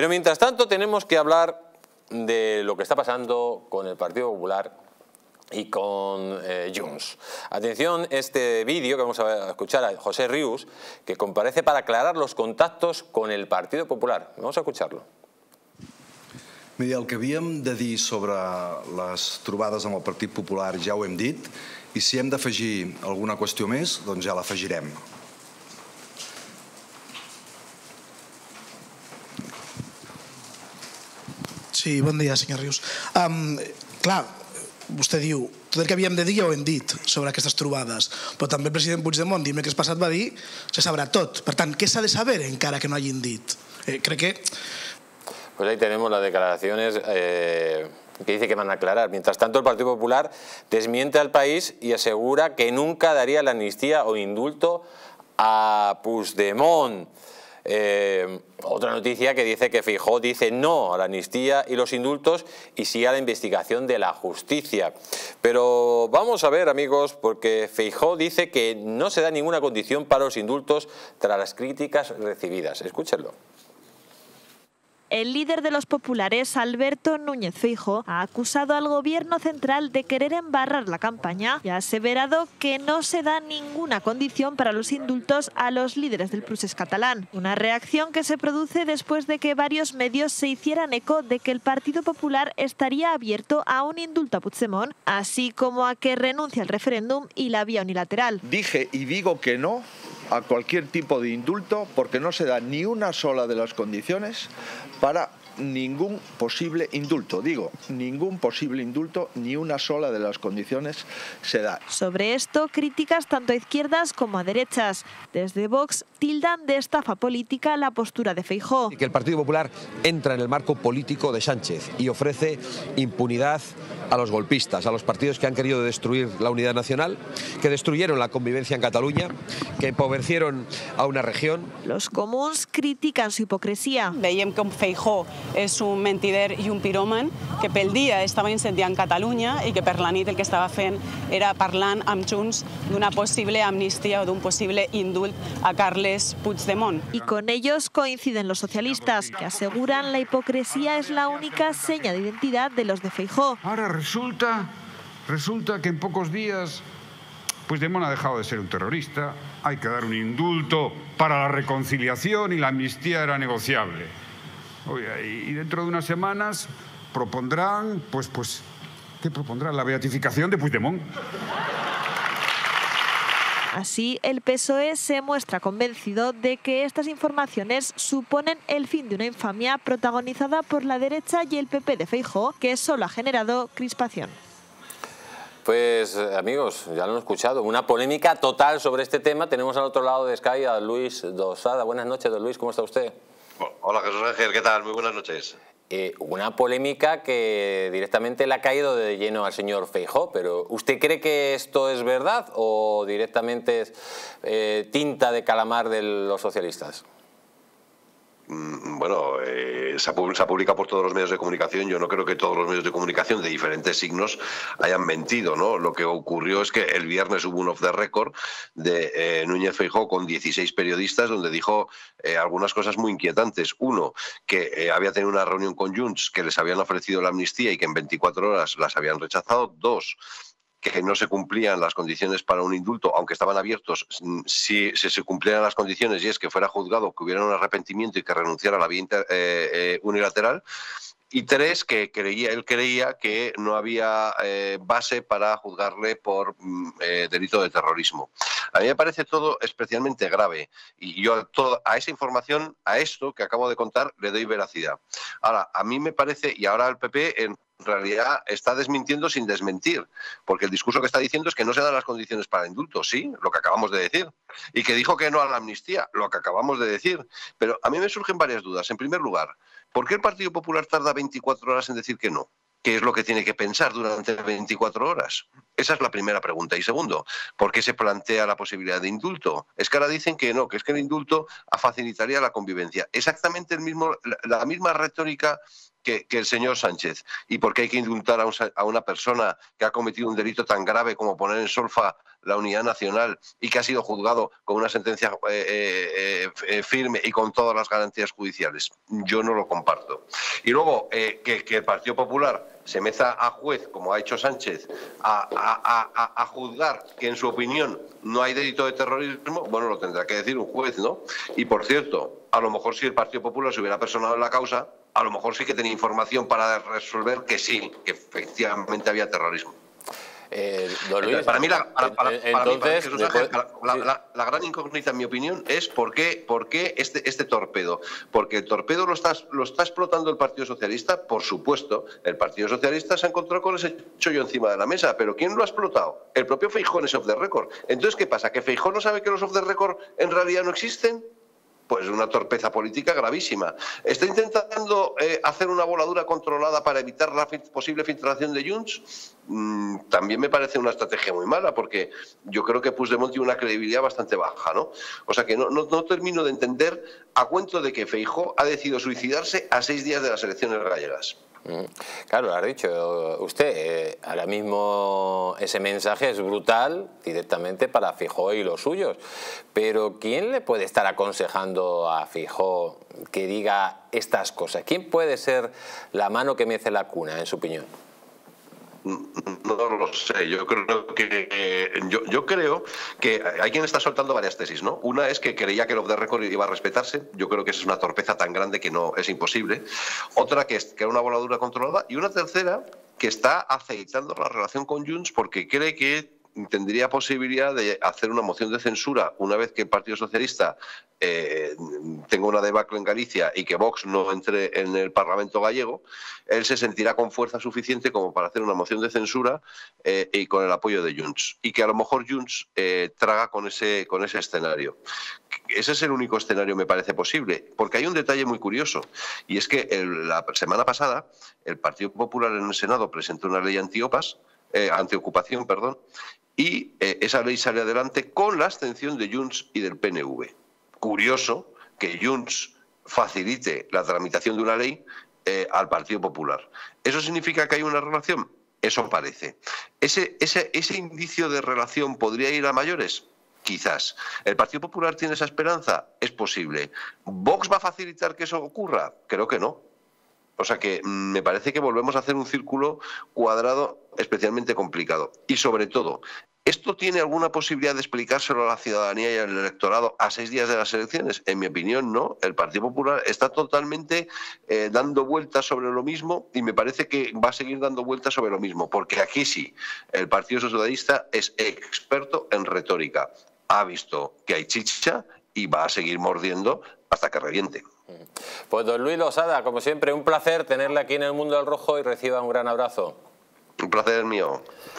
Pero mientras tanto tenemos que hablar de lo que está pasando con el Partido Popular y con eh, Junts. Atención, este vídeo que vamos a escuchar a José Rius, que comparece para aclarar los contactos con el Partido Popular. Vamos a escucharlo. Miri, el que havíem de dir sobre les trobades amb el Partit Popular ja ho hem dit i si hem d'afegir alguna qüestió més, doncs ja l'afegirem. Sí, bon dia, senyor Rius. Um, clar, vostè diu, tot el que havíem de dir ja ho hem dit sobre aquestes trobades, però també el president Puigdemont dimecres passat va dir se sabrà tot. Per tant, què s'ha de saber encara que no hagin dit? Eh, crec que... Pues ahí tenemos las declaraciones eh, que dice que van a aclarar. Mientras tanto, el Partido Popular desmiente al país y asegura que nunca daría la amnistía o indulto a Puigdemont. Eh, otra noticia que dice que Fijó dice no a la amnistía y los indultos y sí a la investigación de la justicia. Pero vamos a ver, amigos, porque Feijó dice que no se da ninguna condición para los indultos tras las críticas recibidas. Escúchenlo. El líder de los populares, Alberto Núñez Feijo, ha acusado al gobierno central de querer embarrar la campaña y ha aseverado que no se da ninguna condición para los indultos a los líderes del procés catalán. Una reacción que se produce después de que varios medios se hicieran eco de que el Partido Popular estaría abierto a un indulto a Puigdemont, así como a que renuncie al referéndum y la vía unilateral. Dije y digo que no a cualquier tipo de indulto porque no se da ni una sola de las condiciones para ningún posible indulto. Digo, ningún posible indulto, ni una sola de las condiciones se da. Sobre esto, críticas tanto a izquierdas como a derechas. Desde Vox tildan de estafa política la postura de Feijó. Que el Partido Popular entra en el marco político de Sánchez y ofrece impunidad a los golpistas, a los partidos que han querido destruir la unidad nacional, que destruyeron la convivencia en Cataluña, que empobrecieron a una región. Los comuns critican su hipocresía. Veiem com Feijó és un mentider i un piròman que pel dia estava incendiant Catalunya i que per la nit el que estava fent era parlant amb Junts d'una possible amnistia o d'un possible indult a Carles Puigdemont. Y con ellos coinciden los socialistas, que aseguran la hipocresía es la única seña de identidad de los de Feijó. Ahora resulta, resulta que en pocos días Puigdemont ha dejado de ser un terrorista, hay que dar un indulto para la reconciliación y la amnistía era negociable. y dentro de unas semanas propondrán, pues, pues, ¿qué propondrán? La beatificación de Puigdemont. Así, el PSOE se muestra convencido de que estas informaciones suponen el fin de una infamia protagonizada por la derecha y el PP de Feijó, que solo ha generado crispación. Pues amigos, ya lo han escuchado, una polémica total sobre este tema. Tenemos al otro lado de Sky a Luis Dosada. Buenas noches, don Luis, ¿cómo está usted? Hola Jesús Ángel, ¿qué tal? Muy buenas noches. Eh, una polémica que directamente le ha caído de lleno al señor Feijó, pero ¿usted cree que esto es verdad o directamente es eh, tinta de calamar de los socialistas? Mm, bueno, eh, se, ha, por todos los medios de comunicación. Yo no creo que todos los medios de comunicación de diferentes signos hayan mentido, ¿no? Lo que ocurrió es que el viernes hubo un off the record de eh, Núñez Feijó con 16 periodistas donde dijo eh, algunas cosas muy inquietantes. Uno, que había tenido una reunión con Junts que les habían ofrecido la amnistía y que en 24 horas las habían rechazado. Dos, que no se cumplían las condiciones para un indulto, aunque estaban abiertos, mm, si, se cumplieran las condiciones y es que fuera juzgado, que hubiera un arrepentimiento y que renunciara a la vía eh, eh, unilateral. Y tres, que creía, él creía que no había eh, base para juzgarle por mm, delito de terrorismo. A mí me parece todo especialmente grave y yo a esa información, a esto que acabo de contar, le doy veracidad. Ahora, a mí me parece, y ahora el PP en en realidad está desmintiendo sin desmentir, porque el discurso que está diciendo es que no se dan las condiciones para indulto, sí, lo que acabamos de decir, y que dijo que no a la amnistía, lo que acabamos de decir. Pero a mí me surgen varias dudas. En primer lugar, ¿por qué el Partido Popular tarda 24 horas en decir que no? ¿Qué es lo que tiene que pensar durante 24 horas? Esa es la primera pregunta. Y segundo, ¿por qué se plantea la posibilidad de indulto? Es que ahora dicen que no, que es que el indulto facilitaría la convivencia. Exactamente el mismo, la misma retórica que, el señor Sánchez. ¿Y por qué hay que indultar a, una persona que ha cometido un delito tan grave como poner en solfa la unidad nacional y que ha sido juzgado con una sentencia eh, eh, firme y con todas las garantías judiciales. Yo no lo comparto. Y luego, que, el Partido Popular se meta a juez, como ha hecho Sánchez, a, a, juzgar que en su opinión no hay delito de terrorismo, bueno, lo tendrá que decir un juez, ¿no? Y por cierto, a lo mejor si el Partido Popular se hubiera personado en la causa, a lo mejor sí que tenía información para resolver que sí, que efectivamente había terrorismo. Eh, para mí, la, la, gran incógnita, en mi opinión, es por qué, por qué este, este torpedo. Porque el torpedo lo está, lo está explotando el Partido Socialista, por supuesto. El Partido Socialista se encontró con ese chollo encima de la mesa, pero ¿quién lo ha explotado? El propio Feijón es off the record. Entonces, ¿qué pasa? ¿Que Feijón no sabe que los off the record en realidad no existen? Pues una torpeza política gravísima. Está intentando eh, hacer una voladura controlada para evitar la posible filtración de Junts. Mm, también me parece una estrategia muy mala, porque yo creo que Puigdemont tiene una credibilidad bastante baja, ¿no? O sea que no, no, termino de entender a cuento de que Feijó ha decidido suicidarse a seis días de las elecciones gallegas. Mm. Claro, lo ha dicho usted. Eh, ahora mismo ese mensaje es brutal directamente para Fijó y los suyos. Pero ¿quién le puede estar aconsejando a Fijó que diga estas cosas? ¿Quién puede ser la mano que mece la cuna, en su opinión? No lo sé, yo creo que yo, yo, creo que hay quien está soltando varias tesis, ¿no? Una es que creía que el off the record iba a respetarse, yo creo que esa es una torpeza tan grande que no es imposible. Otra que, es, que era una voladura controlada y una tercera que está aceitando la relación con Junts porque cree que tendría posibilidad de hacer una moción de censura una vez que el Partido Socialista eh, tenga una debacle en Galicia y que Vox no entre en el Parlamento gallego, él se sentirá con fuerza suficiente como para hacer una moción de censura eh, y con el apoyo de Junts. Y que a lo mejor Junts eh, traga con ese, con ese escenario. Ese es el único escenario, me parece posible, porque hay un detalle muy curioso, y es que la semana pasada el Partido Popular en el Senado presentó una ley antiopas, antiocupación, perdón, y eh, esa ley sale adelante con la abstención de Junts y del PNV. Curioso que Junts facilite la tramitación de una ley eh, al Partido Popular. ¿Eso significa que hay una relación? Eso parece. ¿Ese, ese, ¿Ese indicio de relación podría ir a mayores? Quizás. ¿El Partido Popular tiene esa esperanza? Es posible. ¿Vox va a facilitar que eso ocurra? Creo que no. O sea que mm, me parece que volvemos a hacer un círculo cuadrado especialmente complicado. Y sobre todo, ¿Esto tiene alguna posibilidad de explicárselo a la ciudadanía y al electorado a seis días de las elecciones? En mi opinión, no. El Partido Popular está totalmente eh, dando vueltas sobre lo mismo y me parece que va a seguir dando vueltas sobre lo mismo, porque aquí sí, el Partido Socialista es experto en retórica. Ha visto que hay chicha y va a seguir mordiendo hasta que reviente. Pues don Luis Losada, como siempre, un placer tenerle aquí en el Mundo del Rojo y reciba un gran abrazo. Un placer mío.